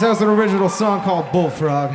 That was an original song called Bullfrog.